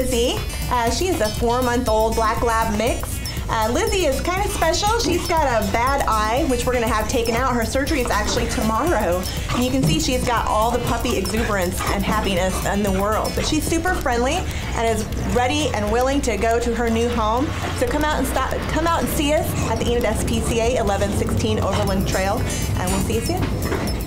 Lizzie. Uh, she is a four-month-old black lab mix. Uh, Lizzie is kind of special. She's got a bad eye, which we're going to have taken out. Her surgery is actually tomorrow. And you can see she's got all the puppy exuberance and happiness in the world. But she's super friendly and is ready and willing to go to her new home. So come out and stop, come out and see us at the Enid SPCA 1116 Overland Trail, and we'll see you soon.